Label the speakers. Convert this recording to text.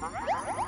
Speaker 1: Ha ha ha ha!